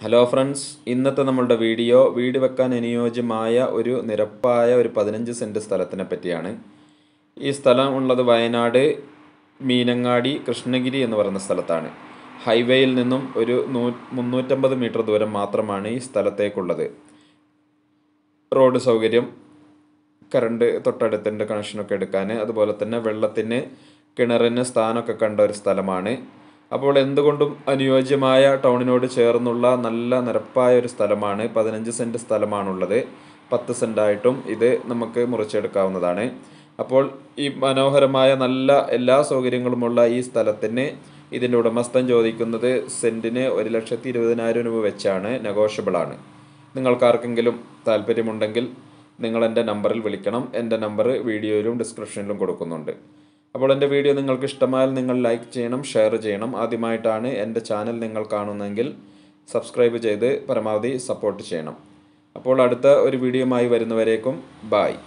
Hello friends ഇന്നത്തെ നമ്മളുടെ video വീട് വെക്കാൻ അനുയോജ്യമായ ഒരു നിരപ്പായ ഒരു പതിനഞ്ച് സെന്റ് സ്ഥലത്തിനെ പറ്റിയാണ്. ഈ സ്ഥലം ഉള്ളത് വയനാട് മീനങ്ങാടി കൃഷ്ണഗിരി എന്ന് പറയുന്ന സ്ഥലത്താണ്. ഹൈവേയിൽ നിന്നും ഒരു നൂ മുന്നൂറ്റമ്പത് മീറ്റർ ദൂരം മാത്രമാണ് ഈ സ്ഥലത്തേക്കുള്ളത്. റോഡ് സൗകര്യം കറണ്ട് തൊട്ടടുത്തിന്റെ കണക്ഷനൊക്കെ എടുക്കാൻ അതുപോലെ തന്നെ വെള്ളത്തിന് കിണറിന് സ്ഥാനമൊക്കെ കണ്ട ഒരു സ്ഥലമാണ്. അപ്പോൾ എന്തുകൊണ്ടും അനുയോജ്യമായ ടൗണിനോട് ചേർന്നുള്ള നല്ല നിരപ്പായ ഒരു സ്ഥലമാണ് പതിനഞ്ച് സെന്റ് സ്ഥലമാണുള്ളത്. പത്ത് സെന്റായിട്ടും ഇത് നമുക്ക് മുറിച്ചെടുക്കാവുന്നതാണ്. അപ്പോൾ ഈ മനോഹരമായ നല്ല എല്ലാ സൗകര്യങ്ങളുമുള്ള ഈ സ്ഥലത്തിന് ഇതിന്റെ ഉടമസ്ഥൻ ചോദിക്കുന്നത് സെന്റിന് ഒരു ലക്ഷത്തി ഇരുപതിനായിരം രൂപ വെച്ചാണ് നെഗോഷ്യബിളാണ് നിങ്ങൾക്കാർക്കെങ്കിലും താല്പര്യമുണ്ടെങ്കിൽ നിങ്ങൾ എന്റെ നമ്പറിൽ വിളിക്കണം. എന്റെ നമ്പർ വീഡിയോയിലും ഡിസ്ക്രിപ്ഷനിലും കൊടുക്കുന്നുണ്ട്. അപ്പോൾ എന്റെ വീഡിയോ നിങ്ങൾക്ക് ഇഷ്ടമായാൽ നിങ്ങൾ ലൈക്ക് ചെയ്യണം ഷെയർ ചെയ്യണം. ആദ്യമായിട്ടാണ് എന്റെ ചാനൽ നിങ്ങൾ കാണുന്നതെങ്കിൽ സബ്സ്ക്രൈബ് ചെയ്ത് പരമാവധി സപ്പോർട്ട് ചെയ്യണം. അപ്പോൾ അടുത്ത ഒരു വീഡിയോയുമായി വരുന്നവരേക്കും ബായ്